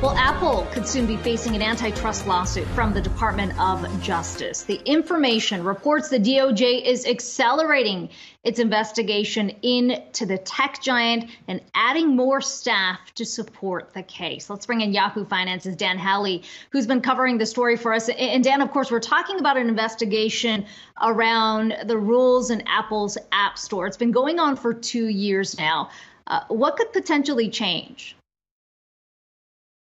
Well, Apple could soon be facing an antitrust lawsuit from the Department of Justice. The information reports the DOJ is accelerating its investigation into the tech giant and adding more staff to support the case. Let's bring in Yahoo Finance's Dan Howley, who's been covering the story for us. And Dan, of course, we're talking about an investigation around the rules in Apple's App Store. It's been going on for two years now. Uh, what could potentially change?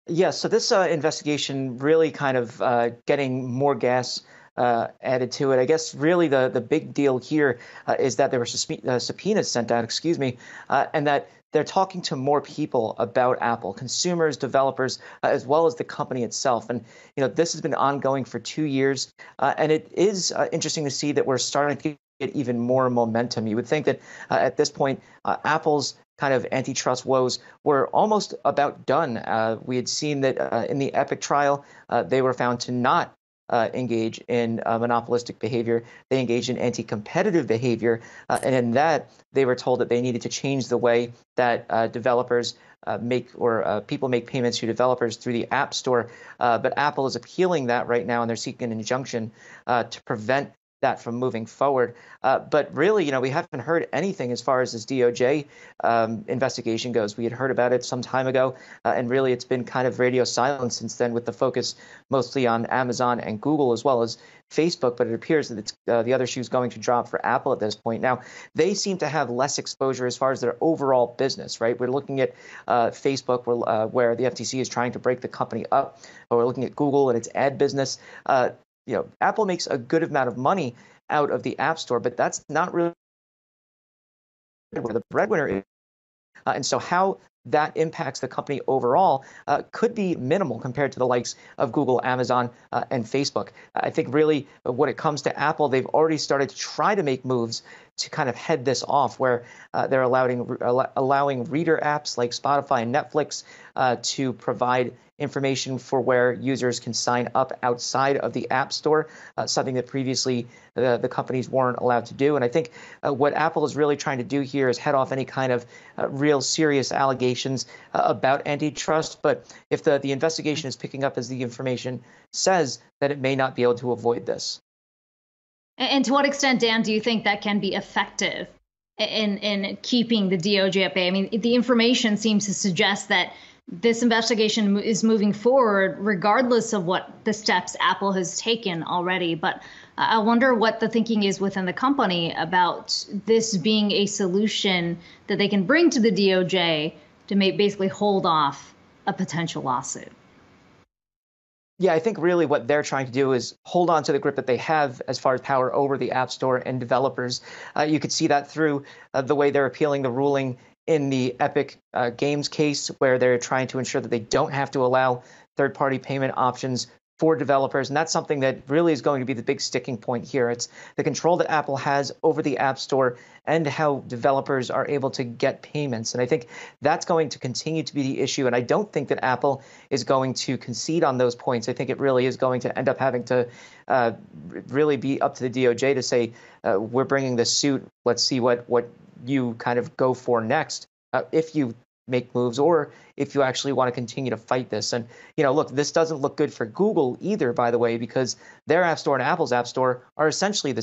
Yeah, so this uh, investigation really kind of uh, getting more gas uh, added to it. I guess really the, the big deal here uh, is that there were uh, subpoenas sent out, excuse me, uh, and that they're talking to more people about Apple, consumers, developers, as well as the company itself. And you know this has been ongoing for two years, and it is interesting to see that we're starting to get even more momentum. You would think that at this point, Apple's kind of antitrust woes were almost about done. Uh, we had seen that uh, in the Epic trial, uh, they were found to not uh, engage in uh, monopolistic behavior. They engaged in anti competitive behavior. Uh, and in that, they were told that they needed to change the way that developers make or people make payments to developers through the App Store. but Apple is appealing that right now, and they're seeking an injunction to prevent that from moving forward. Uh, but really, you know, we haven't heard anything as far as this DOJ um, investigation goes. We had heard about it some time ago, uh, and really, it's been kind of radio silence since then, with the focus mostly on Amazon and Google as well as Facebook. But it appears that it's uh, the other shoe is going to drop for Apple at this point. Now, they seem to have less exposure as far as their overall business, right? We're looking at uh, Facebook, where, uh, where the FTC is trying to break the company up. Or we're looking at Google and its ad business. You know, Apple makes a good amount of money out of the App Store, but that's not really where the breadwinner is. Uh, and so, how that impacts the company overall uh, could be minimal compared to the likes of Google, Amazon, uh, and Facebook. I think really uh, when it comes to Apple, they've already started to try to make moves to kind of head this off, where uh, they're allowing allowing reader apps like Spotify and Netflix uh, to provide information for where users can sign up outside of the App Store, uh, something that previously the, the, companies weren't allowed to do. And I think uh, what Apple is really trying to do here is head off any kind of uh, real serious allegations uh, about antitrust. But if the, the investigation is picking up as the information says, that it may not be able to avoid this. And to what extent, Dan, do you think that can be effective in in keeping the DOJ at bay? I mean, the information seems to suggest that this investigation is moving forward, regardless of what the steps Apple has taken already. But I wonder what the thinking is within the company about this being a solution that they can bring to the DOJ to make, basically hold off a potential lawsuit. Yeah, I think really what they're trying to do is hold on to the grip that they have as far as power over the App Store and developers. Uh, you could see that through uh, the way they're appealing the ruling in the Epic uh, Games case, where they're trying to ensure that they don't have to allow third party payment options for developers. And that's something that really is going to be the big sticking point here. It's the control that Apple has over the App Store and how developers are able to get payments. And I think that's going to continue to be the issue. And I don't think that Apple is going to concede on those points. I think it really is going to end up having to uh, really be up to the DOJ to say, uh, we're bringing this suit. Let's see what, what you kind of go for next. Uh, if you make moves or if you actually want to continue to fight this. And, you know, look, this doesn't look good for Google either, by the way, because their App Store and Apple's App Store are essentially the